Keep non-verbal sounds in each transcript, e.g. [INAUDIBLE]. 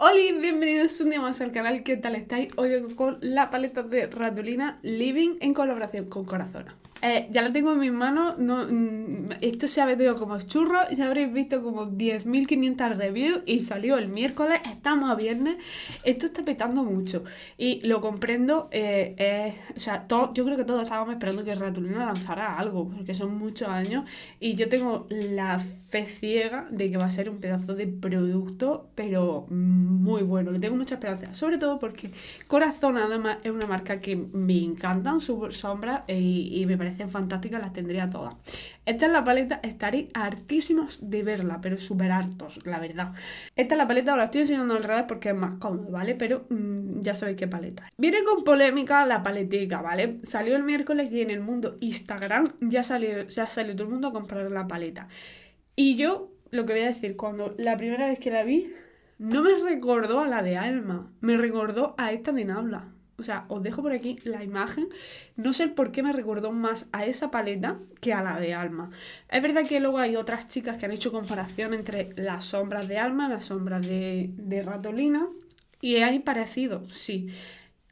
Hola, bienvenidos un día más al canal, ¿qué tal estáis? Hoy vengo con la paleta de Ratolina Living en colaboración con Corazona. Eh, ya la tengo en mis manos, no, mm, esto se ha vendido como churro, ya habréis visto como 10.500 reviews y salió el miércoles, estamos a viernes, esto está petando mucho. Y lo comprendo, eh, o sea, yo creo que todos estábamos esperando que Ratolina lanzara algo, porque son muchos años y yo tengo la fe ciega de que va a ser un pedazo de producto, pero muy bueno, le tengo mucha esperanza, sobre todo porque Corazón además es una marca que me encantan sus sombras y, y me parece parecen fantásticas, las tendría todas. Esta es la paleta, estaréis hartísimos de verla, pero súper hartos, la verdad. Esta es la paleta, os la estoy enseñando al porque es más cómodo, ¿vale? Pero mm, ya sabéis qué paleta. Viene con polémica la paletica, ¿vale? Salió el miércoles y en el mundo Instagram ya salió, ya salió todo el mundo a comprar la paleta. Y yo, lo que voy a decir, cuando la primera vez que la vi, no me recordó a la de Alma, me recordó a esta de Nabla. O sea, os dejo por aquí la imagen. No sé por qué me recordó más a esa paleta que a la de Alma. Es verdad que luego hay otras chicas que han hecho comparación entre las sombras de Alma y las sombras de, Ratolina. Y hay parecido, sí.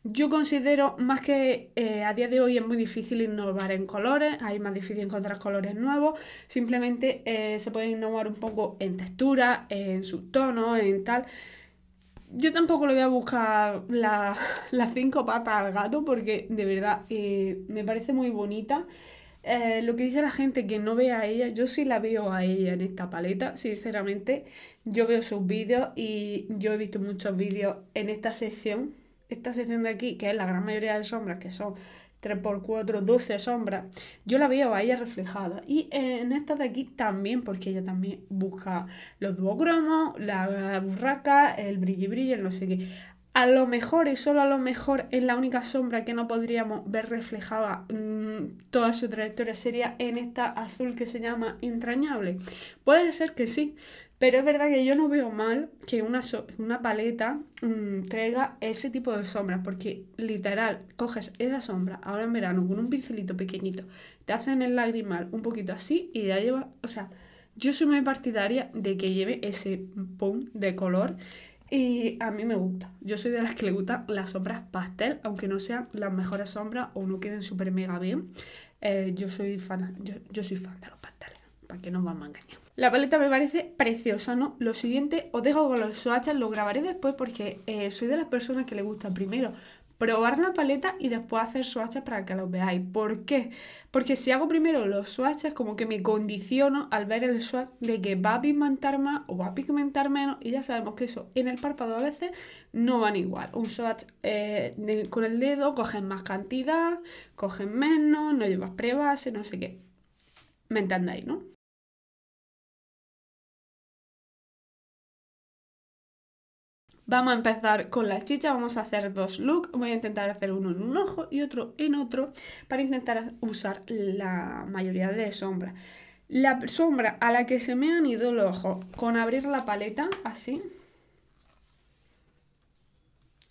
Yo considero más que eh, a día de hoy es muy difícil innovar en colores, hay más difícil encontrar colores nuevos, simplemente eh, se puede innovar un poco en textura, en subtono, en tal yo tampoco le voy a buscar [LAUGHS] las cinco patas al gato porque de verdad eh, me parece muy bonita. Eh, lo que dice la gente que no ve a ella, yo sí la veo a ella en esta paleta, sinceramente. Yo veo sus vídeos y yo he visto muchos vídeos en esta sección. Esta sección de aquí, que es la gran mayoría de sombras, que son 3x4, 12 sombras, yo la veo a ella reflejada. Y en esta de aquí también, porque ella también busca los duocromos, la burraca, el brilli brilli, no sé qué. A lo mejor, y solo a lo mejor, es la única sombra que no podríamos ver reflejada mm, toda su trayectoria sería en esta azul que se llama entrañable. Puede ser que sí, pero es verdad que yo no veo mal que una, una paleta mm, traiga ese tipo de sombras, porque literal, coges esa sombra ahora en verano con un pincelito pequeñito, te hacen el lagrimal un poquito así y ya lleva, o sea, yo soy muy partidaria de que lleve ese pum de color y a mí me gusta. Yo soy de las que le gustan las sombras pastel, aunque no sean las mejores sombras o no queden súper mega bien. Eh, yo, soy fan, yo, yo soy fan de los pasteles, para que no vamos a engañar. La paleta me parece preciosa, ¿no? Lo siguiente, os dejo con los swatches, lo grabaré después porque eh, soy de las personas que le gusta primero probar la paleta y después hacer swatches para que los veáis. ¿Por qué? Porque si hago primero los swatches, como que me condiciono al ver el swatch de que va a pigmentar más o va a pigmentar menos y ya sabemos que eso en el párpado a veces no van igual. Un swatch eh, con el dedo cogen más cantidad, cogen menos, no llevas prebase, no sé qué. ¿Me entendéis, no? Vamos a empezar con la chicha, vamos a hacer dos looks, voy a intentar hacer uno en un ojo y otro en otro para intentar usar la mayoría de sombras. La sombra a la que se me han ido los ojos con abrir la paleta, así,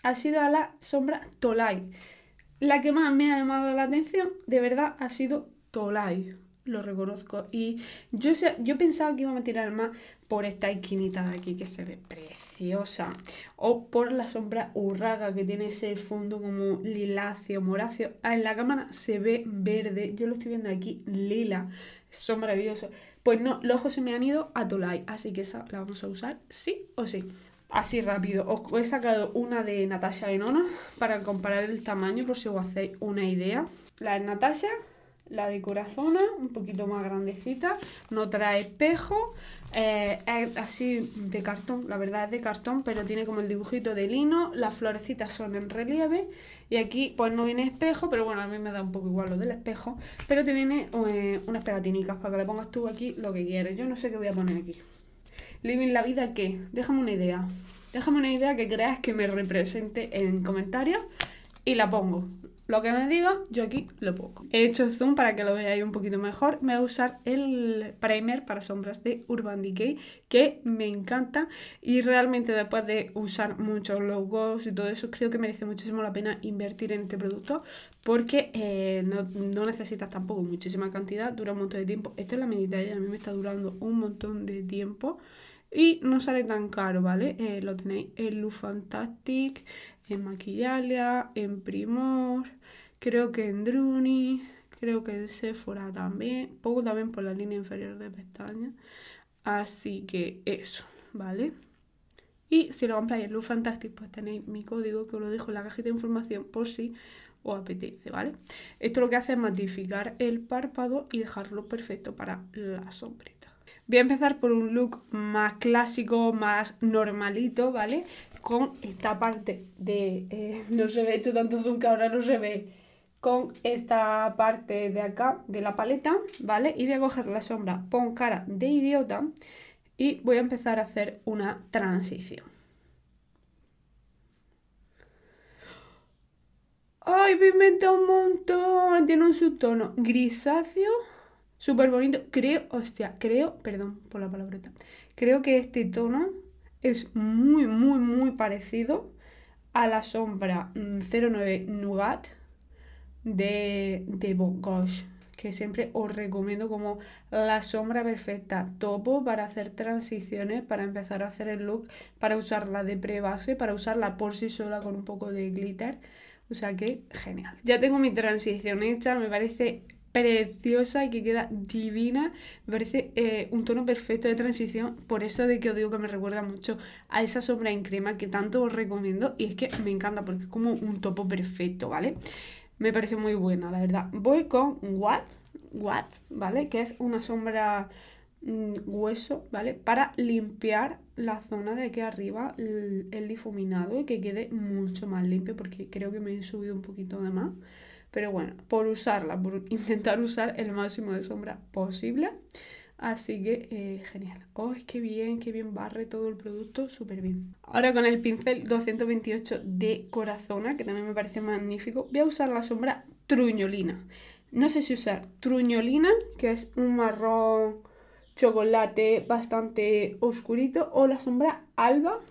ha sido a la sombra Tolai. La que más me ha llamado la atención, de verdad, ha sido Tolai lo reconozco. Y yo, yo pensaba que iba a tirar más por esta esquinita de aquí que se ve preciosa. O por la sombra urraga que tiene ese fondo como liláceo, moráceo. Ah, en la cámara se ve verde. Yo lo estoy viendo aquí lila. Son maravillosos. Pues no, los ojos se me han ido a Tolai. Así que esa la vamos a usar sí o sí. Así rápido, os he sacado una de Natasha Venona para comparar el tamaño por si os hacéis una idea. La de Natasha la de corazona, un poquito más grandecita, no trae espejo, eh, es así de cartón, la verdad es de cartón, pero tiene como el dibujito de lino, las florecitas son en relieve y aquí pues no viene espejo, pero bueno, a mí me da un poco igual lo del espejo, pero te viene eh, unas pegatinicas para que le pongas tú aquí lo que quieres, yo no sé qué voy a poner aquí. Living la vida, ¿qué? Déjame una idea. Déjame una idea que creas que me represente en comentarios y la pongo. Lo que me diga, yo aquí lo pongo. He hecho zoom para que lo veáis un poquito mejor. Me voy a usar el primer para sombras de Urban Decay, que me encanta. Y realmente después de usar muchos logos y todo eso, creo que merece muchísimo la pena invertir en este producto. Porque eh, no, necesitas tampoco muchísima cantidad, dura un montón de tiempo. Esta es la medita y a mí me está durando un montón de tiempo. Y no sale tan caro, ¿vale? Eh, lo tenéis en Luz Fantastic, en Maquillalia, en Primor, creo que en Druni, creo que en Sephora también, pongo también por la línea inferior de pestañas, así que eso, ¿vale? Y si lo compráis en Luz Fantastic, pues tenéis mi código que os lo dejo en la cajita de información por si os apetece, ¿vale? Esto lo que hace es matificar el párpado y dejarlo perfecto para la sombrita. Voy a empezar por un look más clásico, más normalito, ¿vale? Con esta parte de... Eh, [LAUGHS] no se ve hecho tanto zoom que ahora no se ve. Con esta parte de acá de la paleta, ¿vale? Y voy a coger la sombra Pon cara de idiota y voy a empezar a hacer una transición. ¡Ay, pigmenta un montón! Tiene un subtono grisáceo, súper bonito. Creo, hostia, creo, perdón por la palabrota, creo que este tono es muy, muy, muy parecido a la sombra 09 mm, Nougat de, de Bogosh que siempre os recomiendo como la sombra perfecta. Topo para hacer transiciones, para empezar a hacer el look, para usarla de pre-base, para usarla por sí sola con un poco de glitter. O sea que genial. Ya tengo mi transición hecha, me parece preciosa y que queda divina. Me parece eh, un tono perfecto de transición. Por eso de que os digo que me recuerda mucho a esa sombra en crema que tanto os recomiendo. Y es que me encanta porque es como un topo perfecto, ¿vale? me parece muy buena, la verdad. Voy con What, What, ¿vale? Que es una sombra mm, hueso, ¿vale? Para limpiar la zona de aquí arriba, el, difuminado, y que quede mucho más limpio, porque creo que me he subido un poquito de más. Pero bueno, por usarla, por [LAUGHS] intentar usar el máximo de sombra posible. Así que eh, genial. Oh, es que bien, qué bien barre todo el producto, súper bien. Ahora con el pincel 228 de Corazona, que también me parece magnífico, voy a usar la sombra Truñolina. No sé si usar Truñolina, que es un marrón chocolate bastante oscurito, o la sombra Alba,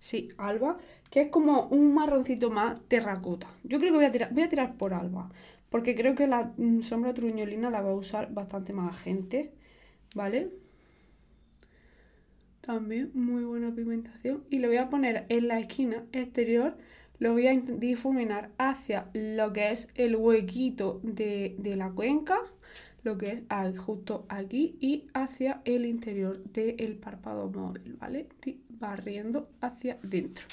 sí, Alba, que es como un marroncito más terracota. Yo creo que voy a tirar, voy a tirar por Alba, porque creo que la mm, sombra Truñolina la va a usar bastante más gente. ¿vale? También muy buena pigmentación. Y lo voy a poner en la esquina exterior, lo voy a difuminar hacia lo que es el huequito de, la cuenca, lo que es justo aquí, y hacia el interior del párpado móvil, ¿vale? barriendo hacia dentro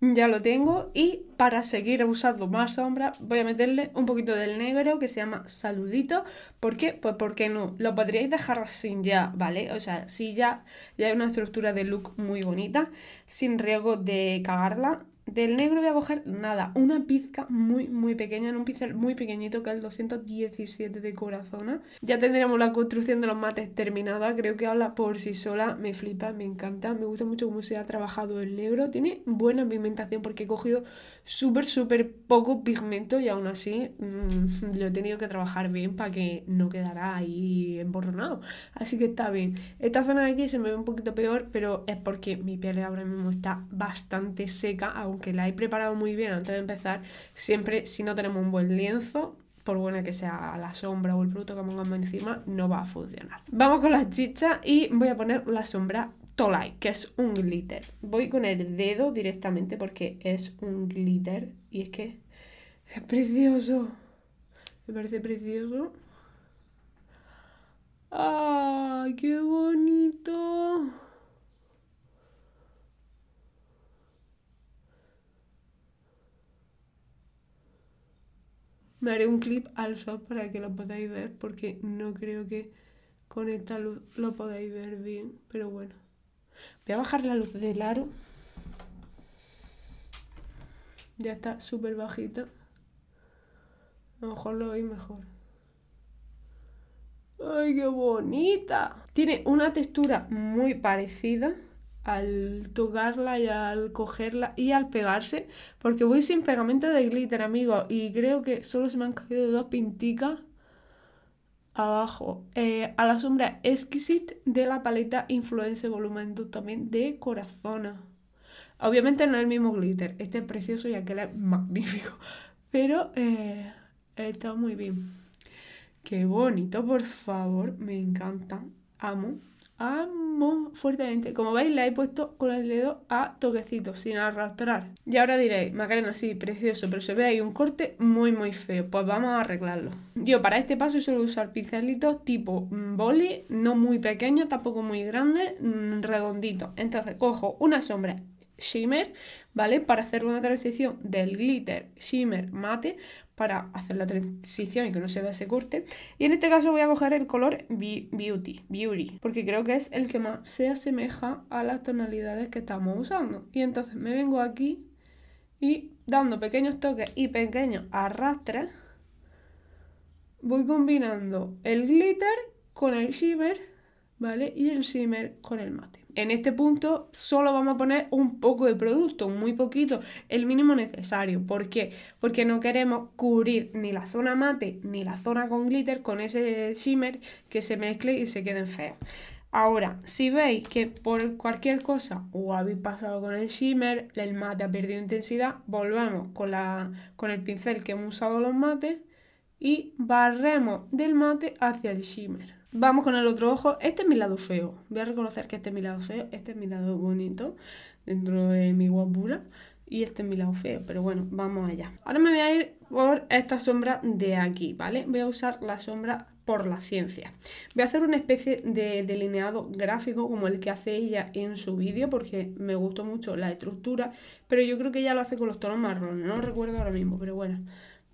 ya lo tengo y para seguir usando más sombra voy a meterle un poquito del negro que se llama saludito ¿por qué? pues porque no, lo podríais dejar sin ya, ¿vale? o sea, si ya, ya hay una estructura de look muy bonita sin riesgo de cagarla del negro voy a coger nada, una pizca muy muy pequeña, en un pincel muy pequeñito que es el 217 de corazón. Ya tendremos la construcción de los mates terminada, creo que habla por sí sola, me flipa, me encanta, me gusta mucho cómo se ha trabajado el negro, tiene buena pigmentación porque he cogido súper súper poco pigmento y aún así mm, lo he tenido que trabajar bien para que no quedara ahí emborronado, así que está bien. Esta zona de aquí se me ve un poquito peor, pero es porque mi piel ahora mismo está bastante seca, aún aunque la he preparado muy bien antes de empezar, siempre si no tenemos un buen lienzo, por buena que sea la sombra o el producto que pongamos encima, no va a funcionar. Vamos con las chichas y voy a poner la sombra Tolai, que es un glitter. Voy con el dedo directamente porque es un glitter y es que es precioso. Me parece precioso. ¡Ay, qué bonito! Me haré un clip al sol para que lo podáis ver porque no creo que con esta luz lo podáis ver bien, pero bueno. Voy a bajar la luz del aro. Ya está súper bajita. A lo mejor lo veis mejor. ¡Ay, qué bonita! Tiene una textura muy parecida al tocarla y al cogerla y al pegarse, porque voy sin pegamento de glitter, amigos, y creo que solo se me han caído dos pinticas abajo. Eh, a la sombra Exquisite de la paleta Influence Volumen 2 también de Corazona. Obviamente no es el mismo glitter, este es precioso y aquel es magnífico, [LAUGHS] pero eh, está muy bien. Qué bonito, por favor, me encanta, amo amo fuertemente. Como veis, la he puesto con el dedo a toquecitos, sin arrastrar. Y ahora diréis, Macarena, sí, precioso, pero se ve ahí un corte muy, muy feo. Pues vamos a arreglarlo. Yo para este paso suelo usar pincelitos tipo mm, boli, no muy pequeños, tampoco muy grandes, mm, redonditos. Entonces cojo una sombra shimmer, ¿vale? Para hacer una transición del glitter shimmer mate para hacer la transición y que no se vea ese corte. Y en este caso voy a coger el color Beauty, Beauty, porque creo que es el que más se asemeja a las tonalidades que estamos usando. Y entonces me vengo aquí y dando pequeños toques y pequeños arrastres, voy combinando el glitter con el shimmer, ¿vale? Y el shimmer con el mate en este punto solo vamos a poner un poco de producto, muy poquito, el mínimo necesario. ¿Por qué? Porque no queremos cubrir ni la zona mate ni la zona con glitter con ese shimmer que se mezcle y se queden feos. Ahora, si veis que por cualquier cosa o habéis pasado con el shimmer, el mate ha perdido intensidad, volvemos con, la, con el pincel que hemos usado los mates y barremos del mate hacia el shimmer. Vamos con el otro ojo. Este es mi lado feo. Voy a reconocer que este es mi lado feo. Este es mi lado bonito dentro de mi guapura. Y este es mi lado feo. Pero bueno, vamos allá. Ahora me voy a ir por esta sombra de aquí, ¿vale? Voy a usar la sombra por la ciencia. Voy a hacer una especie de delineado gráfico como el que hace ella en su vídeo porque me gustó mucho la estructura, pero yo creo que ella lo hace con los tonos marrones, no recuerdo ahora mismo, pero bueno,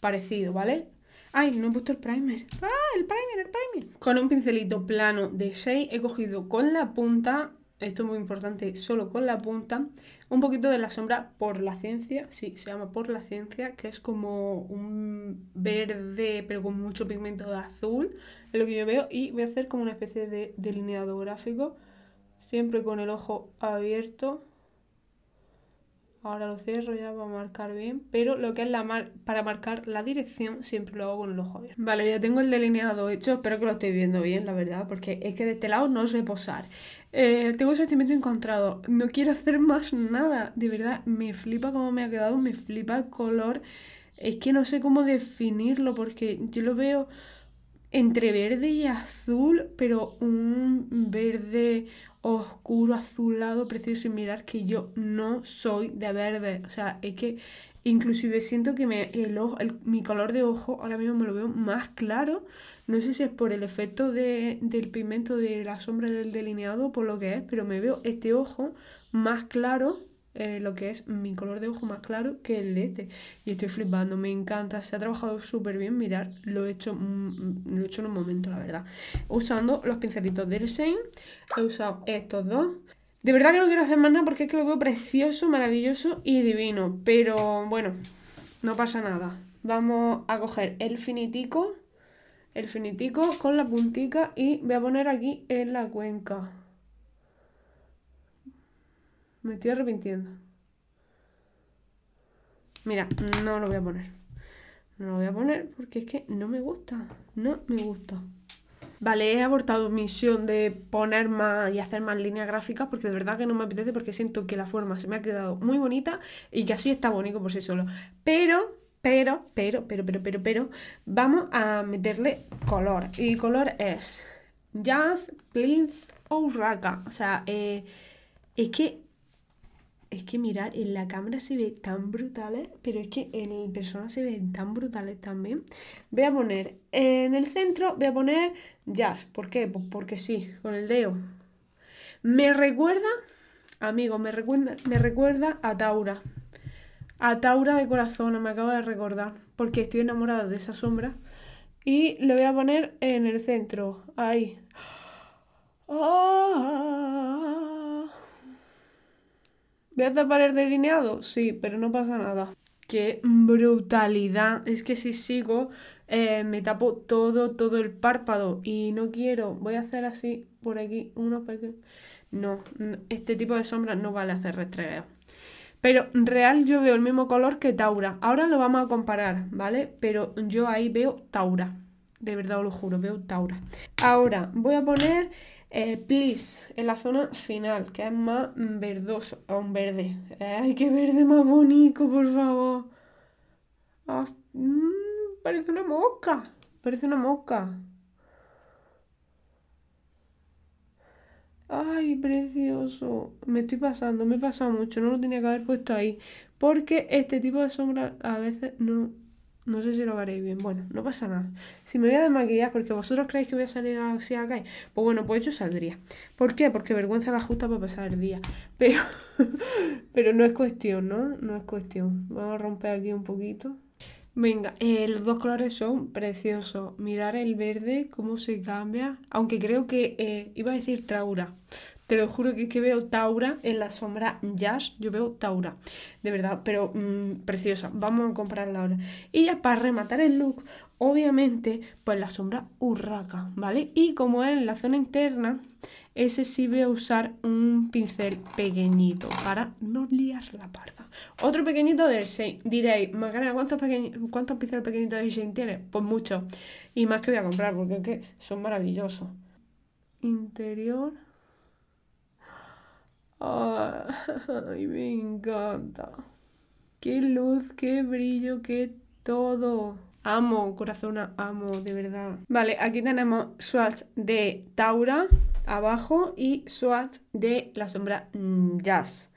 parecido, ¿vale? Ay, no he puesto el primer. ¡Ah, el primer, el primer! Con un pincelito plano de Shea he cogido con la punta, esto es muy importante, solo con la punta, un poquito de la sombra por la ciencia, sí, se llama por la ciencia, que es como un verde pero con mucho pigmento de azul, es lo que yo veo, y voy a hacer como una especie de delineado gráfico, siempre con el ojo abierto Ahora lo cierro ya para marcar bien. Pero lo que es la mar para marcar la dirección siempre lo hago con el ojo abierto. Vale, ya tengo el delineado hecho. Espero que lo estéis viendo bien, la verdad. Porque es que de este lado no sé posar. Eh, tengo un sentimiento encontrado. No quiero hacer más nada. De verdad, me flipa cómo me ha quedado. Me flipa el color. Es que no sé cómo definirlo porque yo lo veo entre verde y azul, pero un verde oscuro, azulado, precioso y mirar que yo no soy de verde. O sea, es que inclusive siento que me, el ojo, mi color de ojo ahora mismo me lo veo más claro. No sé si es por el efecto de, del pigmento de la sombra del delineado o por lo que es, pero me veo este ojo más claro eh, lo que es mi color de ojo más claro que el de este. Y estoy flipando, me encanta, se ha trabajado súper bien, mirar, lo he hecho mm, lo he hecho en un momento, la verdad. Usando los pincelitos del Shane, he usado estos dos. De verdad que no quiero hacer más nada porque es que lo veo precioso, maravilloso y divino. Pero bueno, no pasa nada. Vamos a coger el finitico, el finitico con la puntica y voy a poner aquí en la cuenca. Me estoy arrepintiendo. Mira, no lo voy a poner. No lo voy a poner porque es que no me gusta. No me gusta. Vale, he abortado misión de poner más y hacer más líneas gráficas porque de verdad que no me apetece porque siento que la forma se me ha quedado muy bonita y que así está bonito por sí solo. Pero, pero, pero, pero, pero, pero, pero, vamos a meterle color. Y color es Jazz, Please o Raka. O sea, eh, es que es que mirar, en la cámara se ve tan brutales, pero es que en persona se ven tan brutales también. Voy a poner en el centro, voy a poner jazz. ¿Por qué? Pues porque sí, con el dedo. Me recuerda, amigo, me recuerda, me recuerda a Taura. A Taura de corazón, me acabo de recordar, porque estoy enamorada de esa sombra. Y le voy a poner en el centro, ahí. ¡Ah! ¿Voy a tapar el delineado? Sí, pero no pasa nada. ¡Qué brutalidad! Es que si sigo, eh, me tapo todo, todo el párpado y no quiero. Voy a hacer así por aquí, unos pequeños. No, este tipo de sombra no vale hacer restregueo. Pero real yo veo el mismo color que Taura. Ahora lo vamos a comparar, ¿vale? Pero yo ahí veo Taura. De verdad os lo juro, veo Taura. Ahora voy a poner eh, please, en la zona final, que es más verdoso, a un verde. ¡Ay, qué verde más bonito, por favor! Mm, parece una mosca, parece una mosca. ¡Ay, precioso! Me estoy pasando, me he pasado mucho, no lo tenía que haber puesto ahí. Porque este tipo de sombra a veces no, no sé si lo haréis bien. Bueno, no pasa nada. Si me voy a desmaquillar porque vosotros creéis que voy a salir así acá, pues bueno, pues yo saldría. ¿Por qué? Porque vergüenza la justa para pasar el día. Pero, [LAUGHS] pero no es cuestión, ¿no? No es cuestión. Vamos a romper aquí un poquito. Venga, eh, los dos colores son preciosos. Mirar el verde, cómo se cambia. Aunque creo que eh, iba a decir Traura. Te lo juro que, que veo Taura en la sombra Jazz. Yo veo Taura, de verdad, pero mm, preciosa. Vamos a comprarla ahora. Y ya para rematar el look, obviamente, pues la sombra Urraca, ¿vale? Y como es en la zona interna, ese sí voy a usar un pincel pequeñito para no liar la parda. Otro pequeñito del Shane. Diréis, Magana, ¿cuántos, ¿cuántos pinceles pequeñitos de Shane tienes? Pues muchos. Y más que voy a comprar porque es que son maravillosos. Interior. [LAUGHS] Ay, me encanta. Qué luz, qué brillo, qué todo. Amo, corazón, amo, de verdad. Vale, aquí tenemos swatch de Taura abajo y swatch de la sombra Jazz.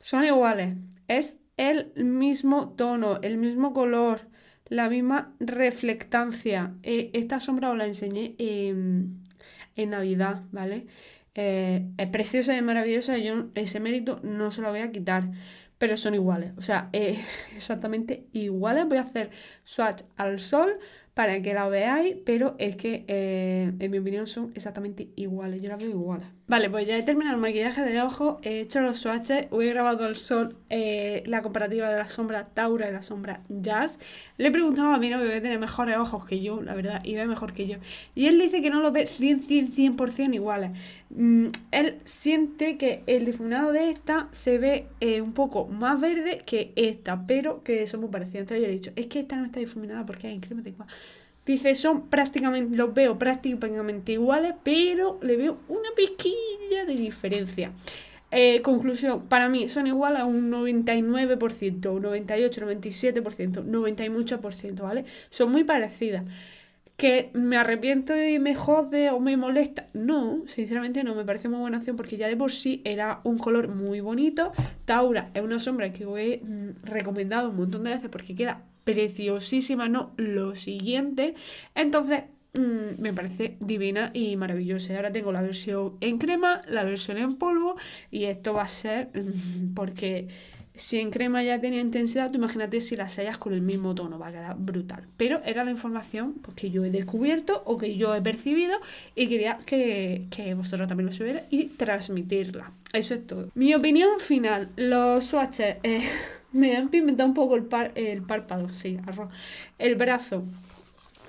Son iguales. Es el mismo tono, el mismo color, la misma reflectancia. Eh, esta sombra os la enseñé en Navidad, ¿vale? Eh, es preciosa y maravillosa, yo ese mérito no se lo voy a quitar, pero son iguales, o sea, eh, [LAUGHS] exactamente iguales. Voy a hacer swatch al sol para que la veáis, pero es que eh, en mi opinión son exactamente iguales, yo las veo iguales. Vale, pues ya he terminado el maquillaje de ojos, he hecho los swatches, he grabado al sol eh, la comparativa de la sombra Taura y la sombra Jazz. Le he preguntado a mi novio que tiene mejores ojos que yo, la verdad, y ve mejor que yo. Y él dice que no lo ve 100, 100, 100% iguales. Mm, él siente que el difuminado de esta se ve eh, un poco más verde que esta, pero que son muy parecidos. Entonces yo le he dicho, es que esta no está difuminada porque hay crema igual. Dice, son prácticamente, los veo prácticamente iguales, pero le veo una pizquilla de diferencia. Eh, conclusión, para mí son iguales a un 99%, un 98, 97%, 90 y ¿vale? Son muy parecidas. ¿Que me arrepiento y me jode o me molesta? No, sinceramente no, me parece muy buena opción porque ya de por sí era un color muy bonito. Taura es una sombra que he mm, recomendado un montón de veces porque queda preciosísima, no lo siguiente. Entonces, mm, me parece divina y maravillosa. Ahora tengo la versión en crema, la versión en polvo y esto va a ser mm, porque si en crema ya tenía intensidad, tú imagínate si la sellas con el mismo tono, va a quedar brutal. Pero era la información pues, que yo he descubierto o que yo he percibido y quería que, vosotros también lo supierais y transmitirla. Eso es todo. Mi opinión final, los swatches eh, [LAUGHS] me han pigmentado un poco el, el párpado, sí, arroz. El brazo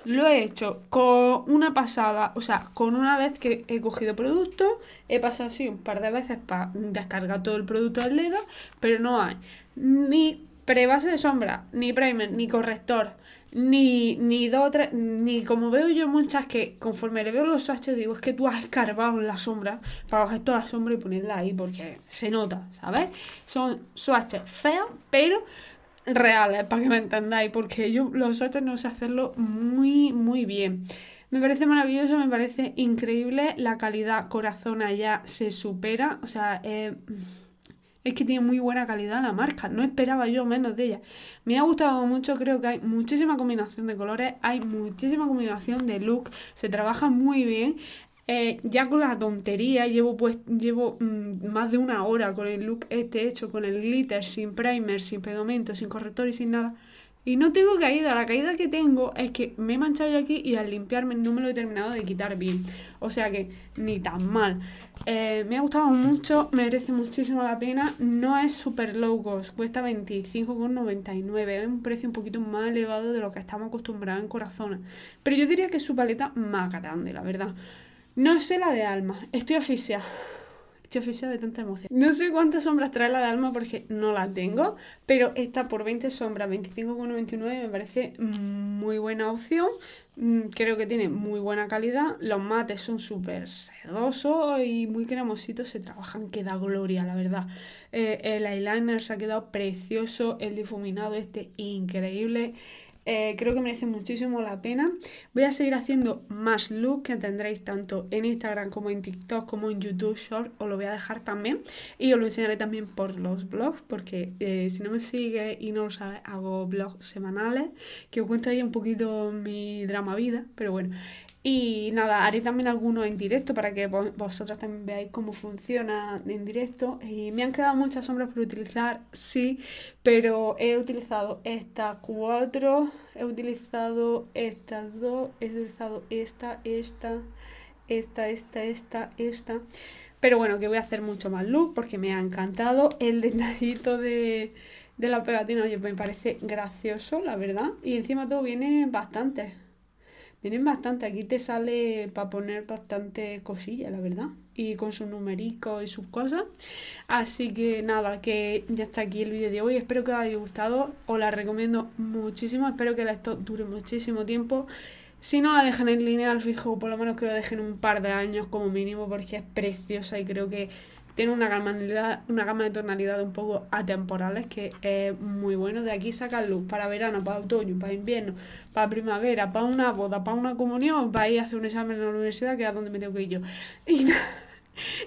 lo he hecho con una pasada, o sea, con una vez que he cogido producto, he pasado así un par de veces para descargar todo el producto del dedo, pero no hay ni prebase de sombra, ni primer, ni corrector, ni, ni dos ni como veo yo muchas que conforme le veo los swatches digo, es que tú has escarbado en la sombra para coger toda la sombra y ponerla ahí porque se nota, ¿sabes? Son swatches feos, pero reales, para que me entendáis, porque yo los otros no sé hacerlo muy, muy bien. Me parece maravilloso, me parece increíble, la calidad corazona ya se supera, o sea, eh, es que tiene muy buena calidad la marca, no esperaba yo menos de ella. Me ha gustado mucho, creo que hay muchísima combinación de colores, hay muchísima combinación de look, se trabaja muy bien. Eh, ya con la tontería, llevo, pues, llevo mm, más de una hora con el look este hecho, con el glitter, sin primer, sin pegamento, sin corrector y sin nada. Y no tengo caída, la caída que tengo es que me he manchado yo aquí y al limpiarme no me lo he terminado de quitar bien. O sea que ni tan mal. Eh, me ha gustado mucho, merece muchísimo la pena. No es super low cost, cuesta 25,99. Es un precio un poquito más elevado de lo que estamos acostumbrados en Corazón. Pero yo diría que es su paleta más grande, la verdad. No sé la de alma, estoy oficial. Oficial de tanta emoción. No sé cuántas sombras trae la de alma porque no la tengo, pero esta por 20 sombras, 25,99 me parece muy buena opción. Mm, creo que tiene muy buena calidad. Los mates son súper sedosos y muy cremositos. Se trabajan, que da gloria, la verdad. Eh, el eyeliner se ha quedado precioso. El difuminado este increíble. Eh, creo que merece muchísimo la pena. Voy a seguir haciendo más looks que tendréis tanto en Instagram como en TikTok como en YouTube Short. Os lo voy a dejar también. Y os lo enseñaré también por los blogs, porque eh, si no me sigue y no lo sabes, hago blogs semanales que os cuento ahí un poquito mi drama vida. Pero bueno, y nada, haré también algunos en directo para que vosotras también veáis cómo funciona en directo. Y me han quedado muchas sombras por utilizar, sí, pero he utilizado estas cuatro, he utilizado estas dos, he utilizado esta, esta, esta, esta, esta, esta. Pero bueno, que voy a hacer mucho más look porque me ha encantado el detallito de, de la pegatina. Oye, me parece gracioso, la verdad. Y encima todo viene bastante. Vienen bastante, aquí te sale para poner bastante cosillas, la verdad. Y con su numerico y sus cosas. Así que nada, que ya está aquí el vídeo de hoy. Espero que os haya gustado. Os la recomiendo muchísimo. Espero que esto dure muchísimo tiempo. Si no la dejan en línea al fijo, por lo menos que lo dejen un par de años como mínimo, porque es preciosa y creo que tiene una gama, una gama de tonalidades un poco atemporales que es muy bueno. De aquí sacar luz para verano, para otoño, para invierno, para primavera, para una boda, para una comunión, para ir a hacer un examen en la universidad, que es donde me tengo que ir yo. Y nada. [LAUGHS]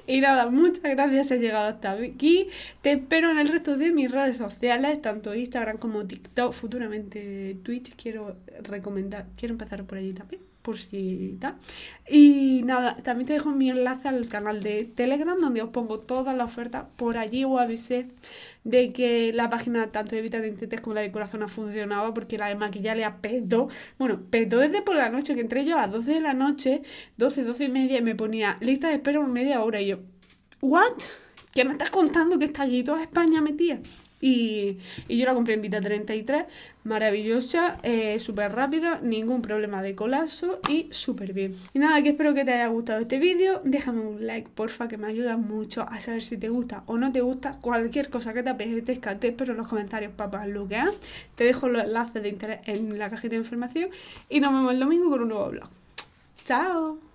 Y nada, muchas gracias, has llegado hasta aquí. Te espero en el resto de mis redes sociales, tanto Instagram como TikTok, futuramente Twitch. Quiero recomendar, quiero empezar por allí también Y nada, también te dejo mi enlace al canal de Telegram donde os pongo toda la oferta. Por allí os avisé de que la página tanto de Vita de como la de Corazón funcionaba porque la de maquillaje petó. Bueno, petó desde por la noche, que entré yo a las 12 de la noche, 12, 12 y media, y me ponía lista de espera media hora. Y yo, ¿what? ¿Qué me estás contando que está allí toda España metida? Y, yo la compré en Vita 33, maravillosa, eh, súper rápida, ningún problema de colapso y súper bien. Y nada, que espero que te haya gustado este vídeo, déjame un like porfa que me ayuda mucho a saber si te gusta o no te gusta, cualquier cosa que te apetezca, te espero en los comentarios para lo que te dejo los enlaces de interés en la cajita de información y nos vemos el domingo con un nuevo vlog. ¡Chao!